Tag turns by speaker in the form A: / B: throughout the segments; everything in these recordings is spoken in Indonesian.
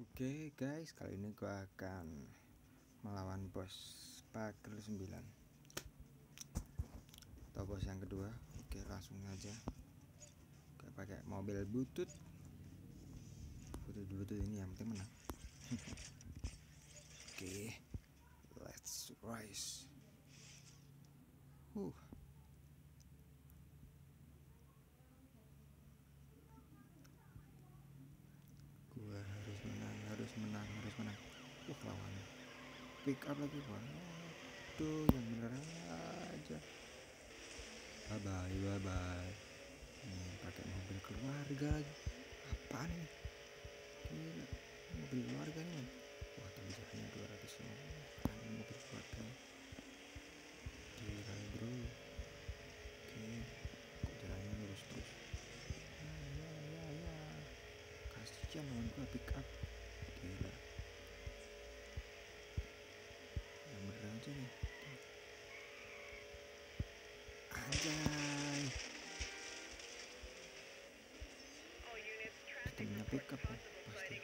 A: Oke guys, kali ini gua akan melawan bos Pakel 9 Atau bos yang kedua. Oke langsung aja. Gak pakai mobil butut. Butut-butut ini yang penting menang. Oke Let's rise. Uh gua harus menang harus menang harus menang uh lawan pick up lagi waduh yang bener aja. Bye bye bye bye hmm, pakai mobil keluarga lagi. Apa nih gila mobil keluarga nih wah tapi hanya 200 ini mobil keluarga? Gila bro. Oke kok jalannya lurus terus. Kasihan lawan gua pick up. Gila yang bener aja nih anjay temennya pick up ya? Pasti.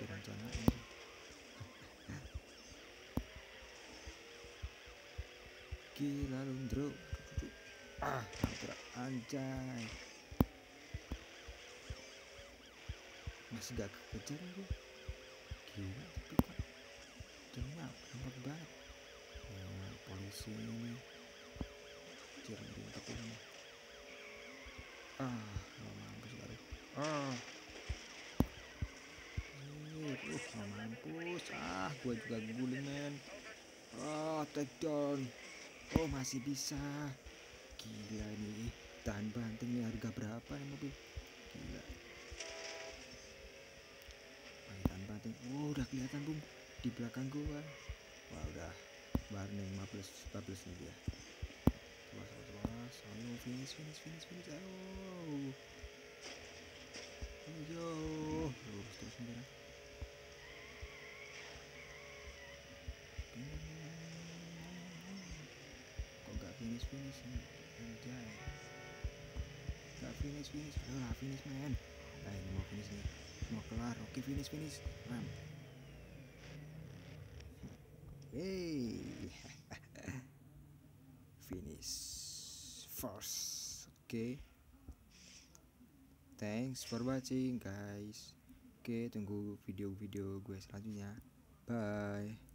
A: Direncanain sih gila lundro ah hampir anjay. Masih gak kekejar aku gila tapi kok lambat banget. ya, polisi ini jarang diungkap ini ah mampus kali ah. Uh mampus. Ah gua juga guling men. Ah take down. Oh masih bisa. Gila nih tahan banting nih harga berapa nih mobil? Gila. Panggilan banting. Oh udah kelihatan bung. Di belakang gua. Wah udah warning 15 14 nih dia. Awas awas awas ayo finish finish finish finish ayo. Ayo. Lurus terus nih kok gak finish finish nih anjay? Gak finish finish. Ayo lah finish man nah ini mau finish nih. Mau kelar. Oke finish finish. Ram hey finish first. Oke. Okay. thanks for watching guys. Oke okay, tunggu video-video gue selanjutnya. Bye